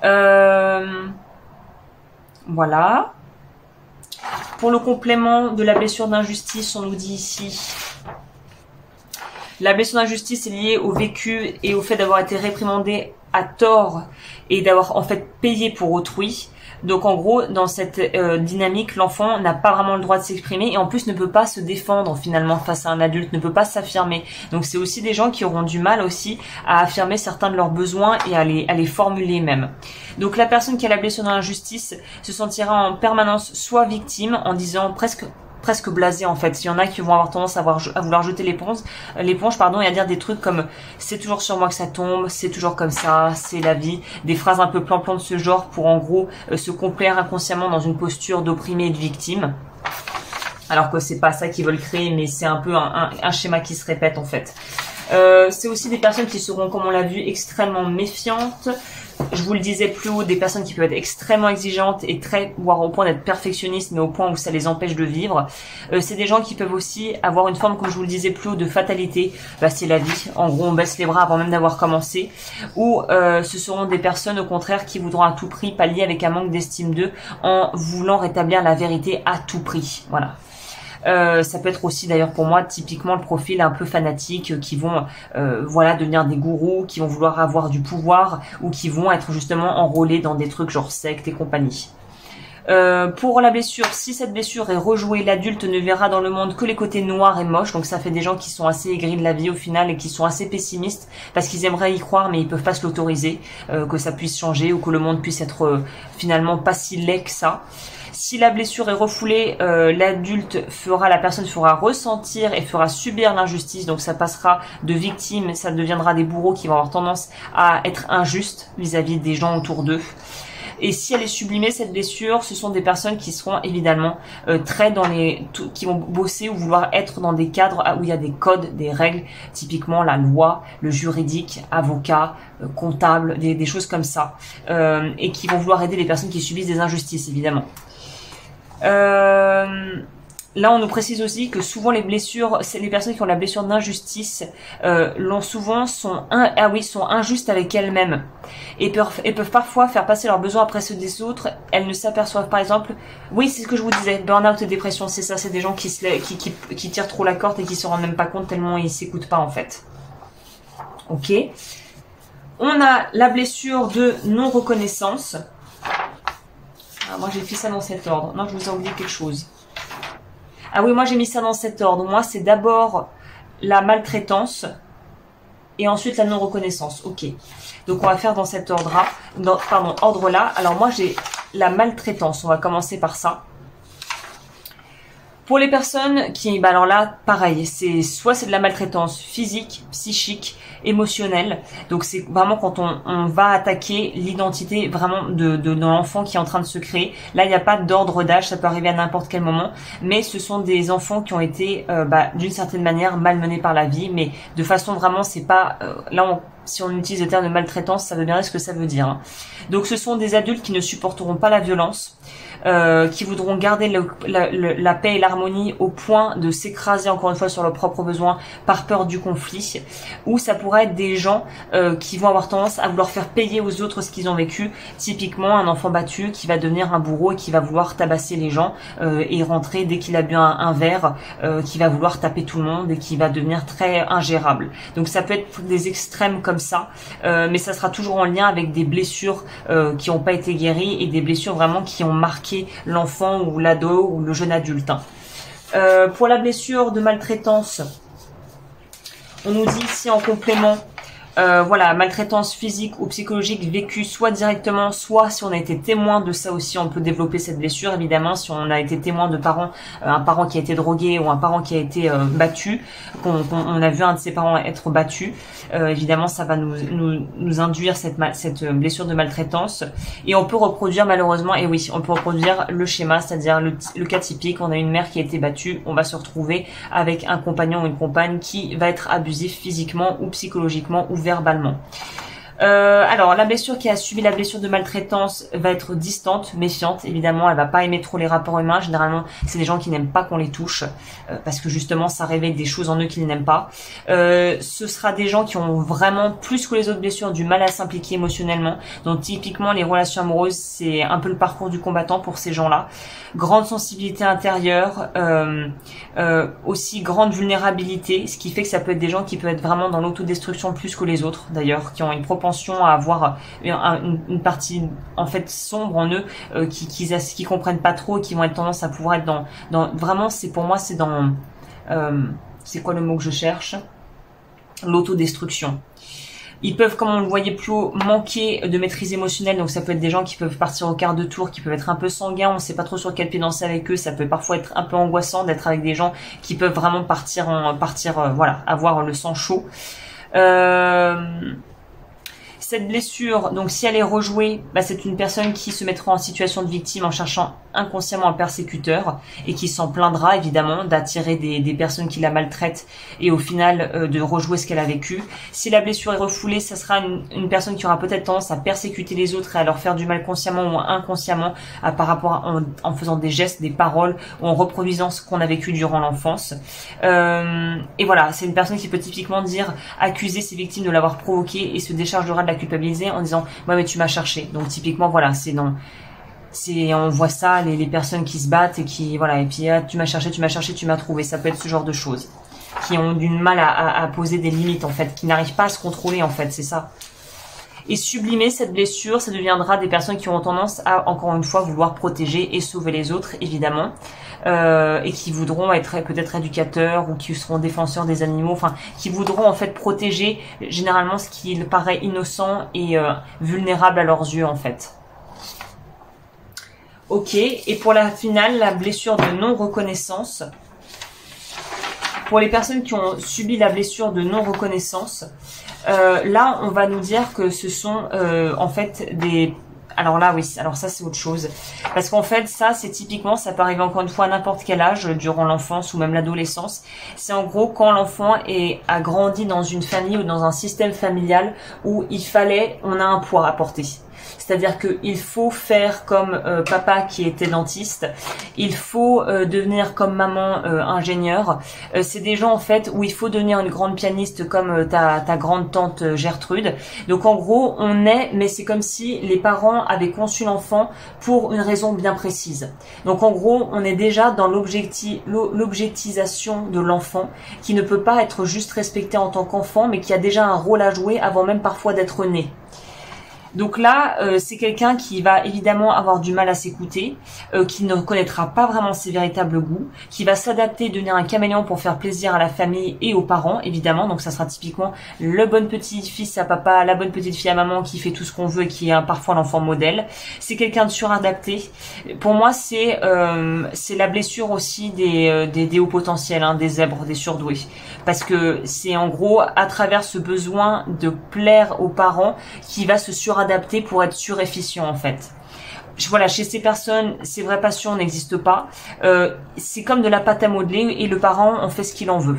Euh, voilà. Pour le complément de la blessure d'injustice, on nous dit ici la blessure d'injustice est liée au vécu et au fait d'avoir été réprimandé à tort et d'avoir en fait payé pour autrui. Donc en gros, dans cette euh, dynamique, l'enfant n'a pas vraiment le droit de s'exprimer et en plus ne peut pas se défendre finalement face à un adulte, ne peut pas s'affirmer. Donc c'est aussi des gens qui auront du mal aussi à affirmer certains de leurs besoins et à les, à les formuler même. Donc la personne qui a la blessure d'injustice se sentira en permanence soit victime en disant presque presque blasé en fait. Il y en a qui vont avoir tendance à, à vouloir jeter l'éponge, l'éponge pardon, et à dire des trucs comme c'est toujours sur moi que ça tombe, c'est toujours comme ça, c'est la vie, des phrases un peu plan-plan de ce genre pour en gros euh, se complaire inconsciemment dans une posture d'opprimé et de victime. Alors que c'est pas ça qu'ils veulent créer, mais c'est un peu un, schéma qui se répète en fait. Euh, c'est aussi des personnes qui seront, comme on l'a vu, extrêmement méfiantes, je vous le disais plus haut, des personnes qui peuvent être extrêmement exigeantes et très, voire au point d'être perfectionnistes, mais au point où ça les empêche de vivre. Euh, c'est des gens qui peuvent aussi avoir une forme, comme je vous le disais plus haut, de fatalité. Bah, c'est la vie. En gros, on baisse les bras avant même d'avoir commencé. Ou euh, ce seront des personnes, au contraire, qui voudront à tout prix pallier avec un manque d'estime d'eux en voulant rétablir la vérité à tout prix. Voilà. Euh, ça peut être aussi d'ailleurs pour moi typiquement le profil un peu fanatique euh, qui vont euh, voilà devenir des gourous, qui vont vouloir avoir du pouvoir ou qui vont être justement enrôlés dans des trucs genre secte et compagnie. pour la blessure, si cette blessure est rejouée, l'adulte ne verra dans le monde que les côtés noirs et moches. Donc ça fait des gens qui sont assez aigris de la vie au final et qui sont assez pessimistes parce qu'ils aimeraient y croire mais ils peuvent pas se l'autoriser, que ça puisse changer ou que le monde puisse être finalement pas si laid que ça. Si la blessure est refoulée, euh, l'adulte fera, la personne fera ressentir et fera subir l'injustice. Donc ça passera de victime, ça deviendra des bourreaux qui vont avoir tendance à être injustes vis-à-vis des gens autour d'eux. Et si elle est sublimée, cette blessure, ce sont des personnes qui seront évidemment euh, très dans les, qui vont bosser ou vouloir être dans des cadres où il y a des codes, des règles, typiquement la loi, le juridique, avocat, euh, comptable, des, choses comme ça, et qui vont vouloir aider les personnes qui subissent des injustices, évidemment. Euh, là, on nous précise aussi que souvent les blessures, c'est les personnes qui ont la blessure d'injustice, euh, l'ont souvent sont ah oui sont injustes avec elles-mêmes et peuvent, et peuvent parfois faire passer leurs besoins après ceux des autres. Elles ne s'aperçoivent par exemple, oui c'est ce que je vous disais, burn-out et dépression, c'est ça, c'est des gens qui, se, qui, qui, qui tirent trop la corde et qui se rendent même pas compte tellement ils s'écoutent pas en fait. Ok. On a la blessure de non reconnaissance. Ah, moi j'ai fait ça dans cet ordre. Non, je vous ai oublié quelque chose. Ah oui, moi j'ai mis ça dans cet ordre. Moi c'est d'abord la maltraitance et ensuite la non-reconnaissance. Ok. Donc on va faire dans cet ordre-là. Pardon, ordre-là. Alors moi j'ai la maltraitance. On va commencer par ça. Pour les personnes qui, bah alors là, pareil, c'est soit c'est de la maltraitance physique, psychique, émotionnelle. Donc c'est vraiment quand on, on va attaquer l'identité vraiment de, de, l'enfant qui est en train de se créer. Là, il n'y a pas d'ordre d'âge, ça peut arriver à n'importe quel moment. Mais ce sont des enfants qui ont été, euh, bah, d'une certaine manière, malmenés par la vie. Mais de façon vraiment, c'est pas, euh, là, on si on utilise le terme de maltraitance, ça veut bien dire ce que ça veut dire. Hein. Donc ce sont des adultes qui ne supporteront pas la violence, euh, qui voudront garder la, paix et l'harmonie au point de s'écraser encore une fois sur leurs propres besoins par peur du conflit, ou ça pourrait être des gens euh, qui vont avoir tendance à vouloir faire payer aux autres ce qu'ils ont vécu. Typiquement un enfant battu qui va devenir un bourreau et qui va vouloir tabasser les gens euh, et rentrer dès qu'il a bu un, verre, qui va vouloir taper tout le monde et qui va devenir très ingérable. Donc ça peut être des extrêmes comme ça, mais ça sera toujours en lien avec des blessures qui n'ont pas été guéries et des blessures vraiment qui ont marqué l'enfant ou l'ado ou le jeune adulte. Hein. Euh, pour la blessure de maltraitance, on nous dit ici en complément euh, voilà, maltraitance physique ou psychologique vécue soit directement, soit si on a été témoin de ça aussi, on peut développer cette blessure. Évidemment, si on a été témoin de parents, euh, un parent qui a été drogué ou un parent qui a été euh, battu, qu'on on a vu un de ses parents être battu, évidemment, ça va nous, nous, nous induire cette, cette blessure de maltraitance. Et on peut reproduire malheureusement, et oui, on peut reproduire le schéma, c'est-à-dire le, cas typique, on a une mère qui a été battue, on va se retrouver avec un compagnon ou une compagne qui va être abusif physiquement ou psychologiquement ou verbalement. Euh, alors, la blessure qui a subi la blessure de maltraitance va être distante, méfiante. Évidemment, elle va pas aimer trop les rapports humains. Généralement, c'est des gens qui n'aiment pas qu'on les touche euh, parce que justement, ça révèle des choses en eux qu'ils n'aiment pas. Euh, ce sera des gens qui ont vraiment plus que les autres blessures du mal à s'impliquer émotionnellement. Donc, typiquement, les relations amoureuses, c'est un peu le parcours du combattant pour ces gens-là. Grande sensibilité intérieure, aussi grande vulnérabilité, ce qui fait que ça peut être des gens qui peuvent être vraiment dans l'autodestruction plus que les autres, d'ailleurs, qui ont une à avoir une, partie en fait sombre en eux euh, qui, qui comprennent pas trop, qui vont être tendance à pouvoir être dans dans vraiment c'est pour moi c'est dans euh, c'est quoi le mot que je cherche? L'autodestruction. Ils peuvent, comme on le voyait plus haut, manquer de maîtrise émotionnelle. Donc ça peut être des gens qui peuvent partir au quart de tour, qui peuvent être un peu sanguins. On ne sait pas trop sur quel pied danser avec eux. Ça peut parfois être un peu angoissant d'être avec des gens qui peuvent vraiment partir en partir, euh, voilà, avoir le sang chaud. Euh, cette blessure, donc si elle est rejouée, bah, c'est une personne qui se mettra en situation de victime en cherchant inconsciemment un persécuteur et qui s'en plaindra évidemment d'attirer des, personnes qui la maltraitent et au final euh, de rejouer ce qu'elle a vécu. Si la blessure est refoulée, ça sera une, personne qui aura peut-être tendance à persécuter les autres et à leur faire du mal consciemment ou inconsciemment à, par rapport en, faisant des gestes, des paroles ou en reproduisant ce qu'on a vécu durant l'enfance. Euh, et voilà, c'est une personne qui peut typiquement dire accuser ses victimes de l'avoir provoqué et se déchargera de la culpabiliser en disant moi mais tu m'as cherché. Donc typiquement voilà, c'est dans c'est on voit ça les, les, personnes qui se battent et qui voilà et puis ah, tu m'as cherché, tu m'as cherché, tu m'as trouvé. Ça peut être ce genre de choses qui ont du mal à, à, poser des limites en fait, qui n'arrivent pas à se contrôler en fait, c'est ça. Et sublimer cette blessure, ça deviendra des personnes qui auront tendance à, encore une fois, vouloir protéger et sauver les autres, évidemment, euh, et qui voudront être peut-être éducateurs ou qui seront défenseurs des animaux, enfin, qui voudront en fait protéger généralement ce qui paraît innocent et euh, vulnérable à leurs yeux, en fait. Ok, et pour la finale, la blessure de non-reconnaissance. Pour les personnes qui ont subi la blessure de non-reconnaissance, euh, là, on va nous dire que ce sont en fait des alors là, oui, alors ça c'est autre chose. Parce qu'en fait, ça c'est typiquement, ça peut arriver encore une fois à n'importe quel âge, durant l'enfance ou même l'adolescence. C'est en gros quand l'enfant est, a grandi dans une famille ou dans un système familial où il fallait, on a un poids à porter. C'est-à-dire qu'il faut faire comme euh, papa qui était dentiste, il faut euh, devenir comme maman euh, ingénieur. c'est des gens en fait où il faut devenir une grande pianiste comme ta, ta grande tante Gertrude. Donc en gros, on est, mais c'est comme si les parents avaient conçu l'enfant pour une raison bien précise. Donc en gros, on est déjà dans l'objectisation de l'enfant qui ne peut pas être juste respecté en tant qu'enfant, mais qui a déjà un rôle à jouer avant même parfois d'être né. Donc là, euh, c'est quelqu'un qui va évidemment avoir du mal à s'écouter, euh, qui ne connaîtra pas vraiment ses véritables goûts, qui va s'adapter, devenir un caméléon pour faire plaisir à la famille et aux parents, évidemment. Donc ça sera typiquement le bon petit fils à papa, la bonne petite fille à maman qui fait tout ce qu'on veut et qui est parfois l'enfant modèle. C'est quelqu'un de suradapté. Pour moi, c'est euh, c'est la blessure aussi des, des, hauts potentiels, hein, des zèbres, des surdoués. Parce que c'est en gros à travers ce besoin de plaire aux parents qui va se suradapter adapté pour être efficient en fait. Voilà, chez ces personnes, ces vraies passions n'existent pas. Euh, c'est comme de la pâte à modeler et le parent en fait ce qu'il en veut.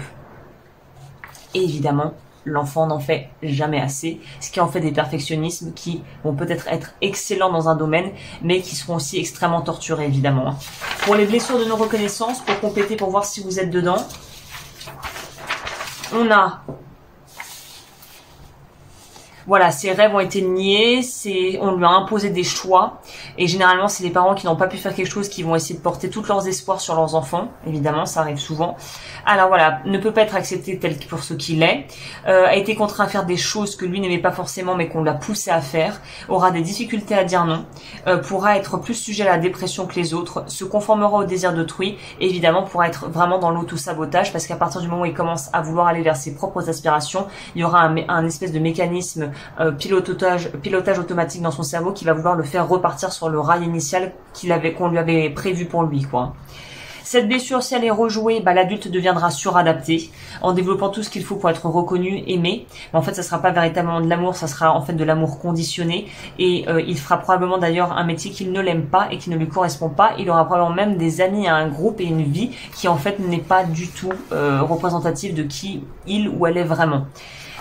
Et évidemment, l'enfant n'en fait jamais assez, ce qui en fait des perfectionnismes qui vont peut-être être excellents dans un domaine, mais qui seront aussi extrêmement torturés évidemment. Pour les blessures de non-reconnaissance, pour compléter, pour voir si vous êtes dedans, on a voilà, ses rêves ont été niés, on lui a imposé des choix, et généralement c'est les parents qui n'ont pas pu faire quelque chose qui vont essayer de porter tous leurs espoirs sur leurs enfants, évidemment, ça arrive souvent. Alors voilà, ne peut pas être accepté tel pour ce qu'il est, euh, a été contraint à faire des choses que lui n'aimait pas forcément mais qu'on l'a poussé à faire, aura des difficultés à dire non, euh, pourra être plus sujet à la dépression que les autres, se conformera au désir d'autrui, évidemment pourra être vraiment dans l'auto-sabotage parce qu'à partir du moment où il commence à vouloir aller vers ses propres aspirations, il y aura un espèce de mécanisme euh, pilotage, pilotage automatique dans son cerveau qui va vouloir le faire repartir sur le rail initial qu'il avait, qu'on lui avait prévu pour lui, quoi. Cette blessure, si elle est rejouée, bah, l'adulte deviendra suradapté en développant tout ce qu'il faut pour être reconnu, aimé. Mais en fait, ça sera pas véritablement de l'amour, ça sera en fait de l'amour conditionné. Et euh, il fera probablement d'ailleurs un métier qu'il ne l'aime pas et qui ne lui correspond pas. Il aura probablement même des amis, un groupe et une vie qui en fait n'est pas du tout euh, représentative de qui il ou elle est vraiment.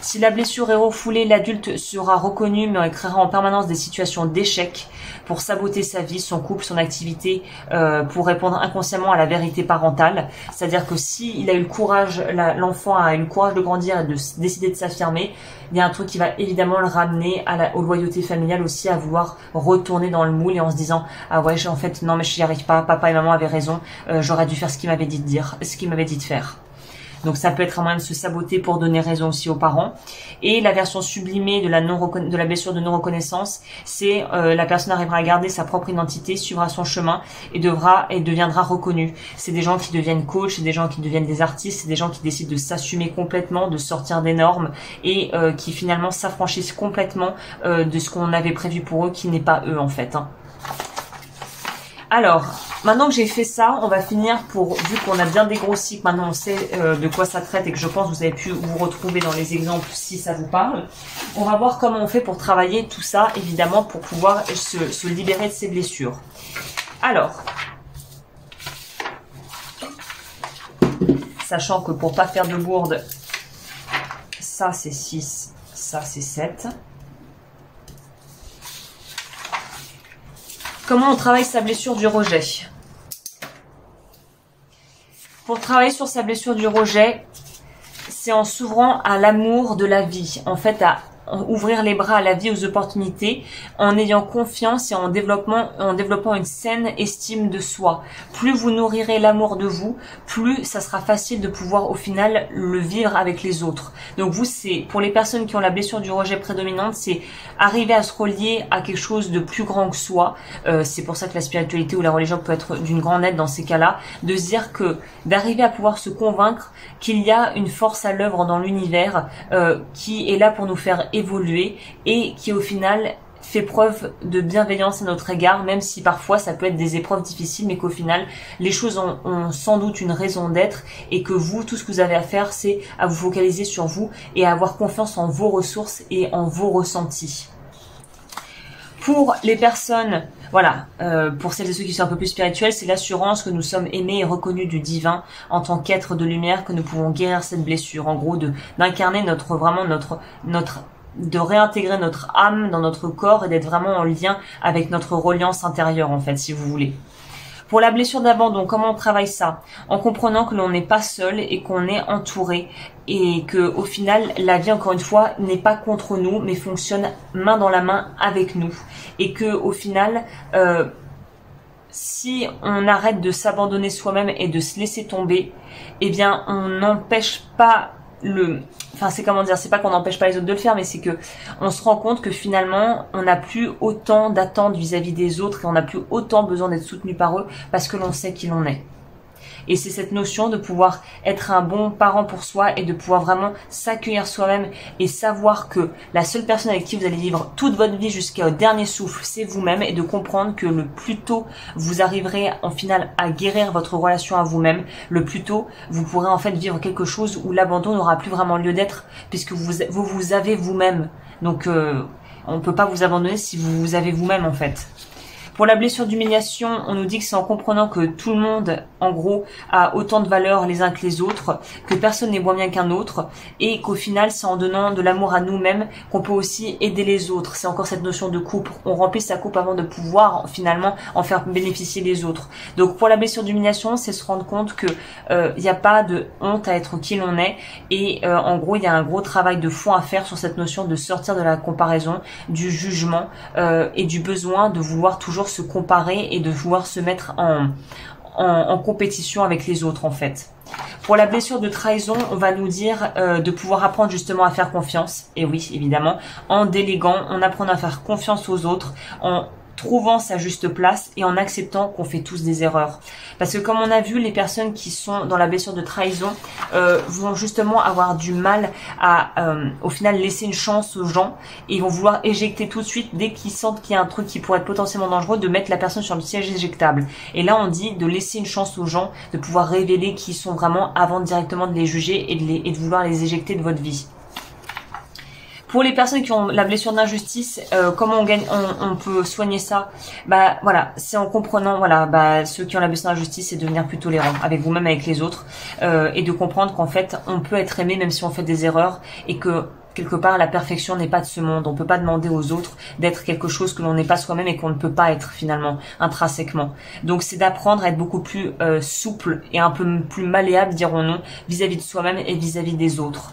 Si la blessure est refoulée, l'adulte sera reconnu mais créera en permanence des situations d'échec pour saboter sa vie, son couple, son activité, euh, pour répondre inconsciemment à la vérité parentale. C'est-à-dire que si il a eu le courage, l'enfant a eu le courage de grandir et de décider de s'affirmer, il y a un truc qui va évidemment le ramener à la, aux loyautés familiales aussi, à vouloir retourner dans le moule et en se disant ah ouais en fait non mais je n'y arrive pas, papa et maman avaient raison, euh, j'aurais dû faire ce qu'il m'avait dit de dire, ce qu'il m'avait dit de faire. Donc ça peut être un moyen de se saboter pour donner raison aussi aux parents. Et la version sublimée de la, non de la blessure de non-reconnaissance, c'est euh, la personne arrivera à garder sa propre identité, suivra son chemin et devra et deviendra reconnue. C'est des gens qui deviennent coach, c'est des gens qui deviennent des artistes, c'est des gens qui décident de s'assumer complètement, de sortir des normes et euh, qui finalement s'affranchissent complètement euh, de ce qu'on avait prévu pour eux, qui n'est pas eux en fait. Hein. Alors, maintenant que j'ai fait ça, on va finir pour, vu qu'on a bien dégrossi, que maintenant on sait euh, de quoi ça traite et que je pense que vous avez pu vous retrouver dans les exemples si ça vous parle, on va voir comment on fait pour travailler tout ça, évidemment, pour pouvoir se, libérer de ces blessures. Alors, sachant que pour pas faire de bourde, ça c'est 6, ça c'est 7. Comment on travaille sa blessure du rejet Pour travailler sur sa blessure du rejet, c'est en s'ouvrant à l'amour de la vie, en fait à ouvrir les bras à la vie, aux opportunités, en ayant confiance et en développant, en développant une saine estime de soi. Plus vous nourrirez l'amour de vous, plus ça sera facile de pouvoir au final le vivre avec les autres. Donc vous, c'est pour les personnes qui ont la blessure du rejet prédominante, c'est arriver à se relier à quelque chose de plus grand que soi. Euh, c'est pour ça que la spiritualité ou la religion peut être d'une grande aide dans ces cas-là, de se dire que d'arriver à pouvoir se convaincre qu'il y a une force à l'œuvre dans l'univers euh, qui est là pour nous faire évoluer et qui au final fait preuve de bienveillance à notre égard, même si parfois ça peut être des épreuves difficiles, mais qu'au final les choses ont, sans doute une raison d'être et que vous, tout ce que vous avez à faire, c'est à vous focaliser sur vous et à avoir confiance en vos ressources et en vos ressentis. Pour les personnes, voilà, euh, pour celles et ceux qui sont un peu plus spirituels, c'est l'assurance que nous sommes aimés et reconnus du divin en tant qu'être de lumière, que nous pouvons guérir cette blessure. En gros, d'incarner notre vraiment notre notre de réintégrer notre âme dans notre corps et d'être vraiment en lien avec notre reliance intérieure en fait, si vous voulez. Pour la blessure d'abandon, comment on travaille ça? En comprenant que l'on n'est pas seul et qu'on est entouré et que au final la vie encore une fois n'est pas contre nous mais fonctionne main dans la main avec nous et que au final euh, si on arrête de s'abandonner soi-même et de se laisser tomber, eh bien on n'empêche pas le enfin c'est comment dire c'est pas qu'on n'empêche pas les autres de le faire mais c'est que on se rend compte que finalement on n'a plus autant d'attentes vis-à-vis des autres et on n'a plus autant besoin d'être soutenu par eux parce que l'on sait qui l'on est et c'est cette notion de pouvoir être un bon parent pour soi et de pouvoir vraiment s'accueillir soi-même et savoir que la seule personne avec qui vous allez vivre toute votre vie jusqu'au dernier souffle, c'est vous-même et de comprendre que le plus tôt vous arriverez en final à guérir votre relation à vous-même, le plus tôt vous pourrez en fait vivre quelque chose où l'abandon n'aura plus vraiment lieu d'être puisque vous vous, vous avez vous-même. Donc euh, on ne peut pas vous abandonner si vous vous avez vous-même en fait. Pour la blessure d'humiliation, on nous dit que c'est en comprenant que tout le monde, en gros, a autant de valeur les uns que les autres, que personne n'est moins bien qu'un autre, et qu'au final, c'est en donnant de l'amour à nous-mêmes qu'on peut aussi aider les autres. C'est encore cette notion de coupe. On remplit sa coupe avant de pouvoir finalement en faire bénéficier les autres. Donc pour la blessure d'humiliation, c'est se rendre compte que il euh, n'y a pas de honte à être qui l'on est, et euh, en gros, il y a un gros travail de fond à faire sur cette notion de sortir de la comparaison, du jugement euh, et du besoin de vouloir toujours se comparer et de vouloir se mettre en, compétition avec les autres en fait. Pour la blessure de trahison, on va nous dire euh, de pouvoir apprendre justement à faire confiance. Et oui, évidemment, en déléguant, on apprend à faire confiance aux autres, en trouvant sa juste place et en acceptant qu'on fait tous des erreurs. Parce que comme on a vu, les personnes qui sont dans la blessure de trahison euh, vont justement avoir du mal à, euh, au final, laisser une chance aux gens et vont vouloir éjecter tout de suite dès qu'ils sentent qu'il y a un truc qui pourrait être potentiellement dangereux, de mettre la personne sur le siège éjectable. Et là, on dit de laisser une chance aux gens, de pouvoir révéler qui ils sont vraiment avant directement de les juger et de, les, et de vouloir les éjecter de votre vie. Pour les personnes qui ont la blessure d'injustice, euh, comment on gagne, on, peut soigner ça? Bah voilà, c'est en comprenant, voilà, bah ceux qui ont la blessure d'injustice, c'est devenir plus tolérant avec vous-même, avec les autres, euh, et de comprendre qu'en fait, on peut être aimé même si on fait des erreurs, et que quelque part la perfection n'est pas de ce monde. On peut pas demander aux autres d'être quelque chose que l'on n'est pas soi-même et qu'on ne peut pas être finalement intrinsèquement. Donc c'est d'apprendre à être beaucoup plus euh, souple et un peu plus malléable, dirons-nous, vis-à-vis de soi-même et vis à -vis des autres.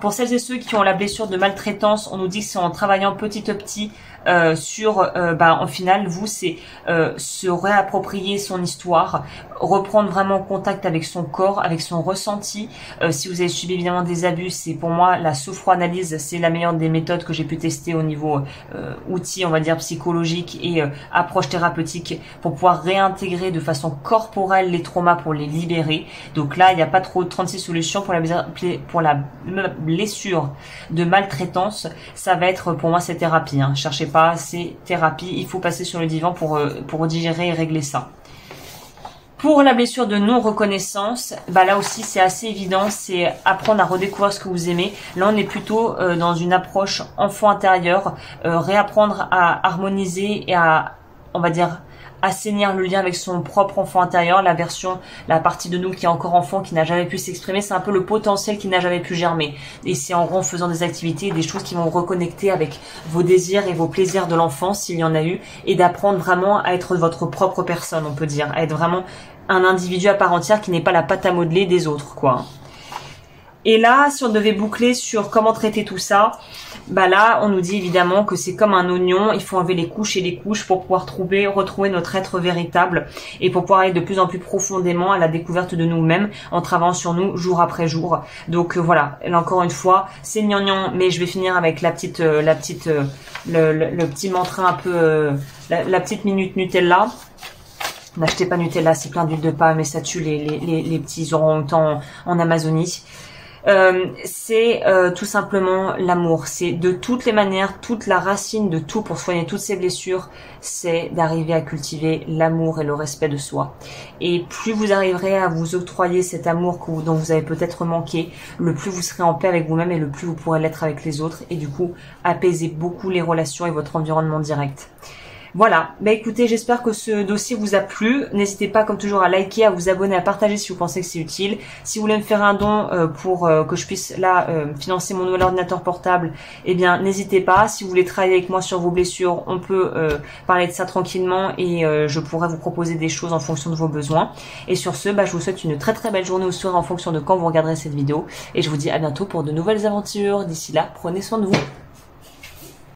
Pour celles et ceux qui ont la blessure de maltraitance, on nous dit que c'est en travaillant petit à petit euh, sur, euh, bah, en final, vous, c'est euh, se réapproprier son histoire, reprendre vraiment contact avec son corps, avec son ressenti. si vous avez subi évidemment des abus, c'est pour moi la sophroanalyse, c'est la meilleure des méthodes que j'ai pu tester au niveau outils, on va dire psychologique et approche thérapeutique pour pouvoir réintégrer de façon corporelle les traumas pour les libérer. Donc là, il n'y a pas trop de 36 solutions pour la pour la blessure de maltraitance. Ça va être pour moi cette thérapie. Hein. Cherchez pas, c'est thérapie. Il faut passer sur le divan pour, euh, pour digérer et régler ça. Pour la blessure de non-reconnaissance, bah là aussi c'est assez évident, c'est apprendre à redécouvrir ce que vous aimez. Là on est plutôt euh, dans une approche enfant intérieur, euh, réapprendre à harmoniser et à, on va dire, assainir le lien avec son propre enfant intérieur, la version, la partie de nous qui est encore enfant, qui n'a jamais pu s'exprimer, c'est un peu le potentiel qui n'a jamais pu germer. Et c'est en gros en faisant des activités, des choses qui vont reconnecter avec vos désirs et vos plaisirs de l'enfance, s'il y en a eu, et d'apprendre vraiment à être votre propre personne, on peut dire, à être vraiment un individu à part entière qui n'est pas la pâte à modeler des autres, quoi. Et là, si on devait boucler sur comment traiter tout ça, bah là, on nous dit évidemment que c'est comme un oignon, il faut enlever les couches et les couches pour pouvoir trouver, retrouver notre être véritable et pour pouvoir aller de plus en plus profondément à la découverte de nous-mêmes en travaillant sur nous jour après jour. Donc euh, voilà, là encore une fois, c'est gnangnan, mais je vais finir avec la petite, euh, la petite, euh, le, petit mantra un peu, la, petite minute Nutella. N'achetez pas Nutella, c'est plein d'huile de palme et ça tue les, les, petits orang-outans en Amazonie. Euh, c'est euh, tout simplement l'amour. C'est de toutes les manières, toute la racine de tout pour soigner toutes ces blessures, c'est d'arriver à cultiver l'amour et le respect de soi. Et plus vous arriverez à vous octroyer cet amour dont vous avez peut-être manqué, le plus vous serez en paix avec vous-même et le plus vous pourrez l'être avec les autres et du coup apaiser beaucoup les relations et votre environnement direct. Voilà, bah écoutez, j'espère que ce dossier vous a plu. N'hésitez pas comme toujours à liker, à vous abonner, à partager si vous pensez que c'est utile. Si vous voulez me faire un don euh, pour euh, que je puisse là euh, financer mon nouvel ordinateur portable, eh bien n'hésitez pas. Si vous voulez travailler avec moi sur vos blessures, on peut parler de ça tranquillement et je pourrai vous proposer des choses en fonction de vos besoins. Et sur ce, bah, je vous souhaite une très très belle journée au soir en fonction de quand vous regarderez cette vidéo. Et je vous dis à bientôt pour de nouvelles aventures. D'ici là, prenez soin de vous.